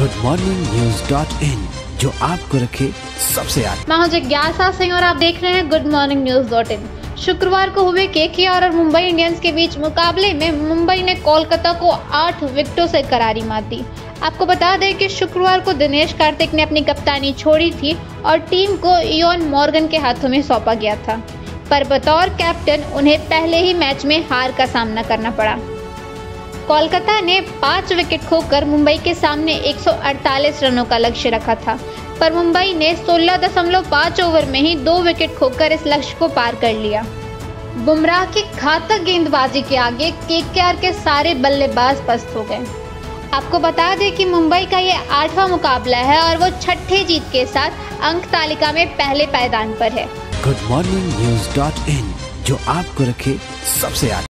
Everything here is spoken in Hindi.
Good morning news dot in जो आपको रखे सबसे आगे मैं हूँ जिज्ञासा सिंह और आप देख रहे हैं good morning news dot in शुक्रवार को हुए के और मुंबई इंडियंस के बीच मुकाबले में मुंबई ने कोलकाता को आठ विकेटों से करारी मार दी। आपको बता दें कि शुक्रवार को दिनेश कार्तिक ने अपनी कप्तानी छोड़ी थी और टीम को इयोन मॉर्गन के हाथों में सौंपा गया था। पर बतौर कैप्टन उन्हें पहले ही मैच में हार का सामना करना पड़ा। कोलकाता ने पाँच विकेट खोकर मुंबई के सामने 148 रनों का लक्ष्य रखा था, पर मुंबई ने 16.5 ओवर में ही दो विकेट खोकर इस लक्ष्य को पार कर लिया। बुमराह की घातक गेंदबाजी के आगे केकेआर के सारे बल्लेबाज पस्त हो गए। आपको बता दें कि मुंबई का ये आठवां मुकाबला है और वो छठे जीत के साथ अंक तालिका में पहले पायदान पर है। Good morning news dot in जो आपको रखे सबसे आगे।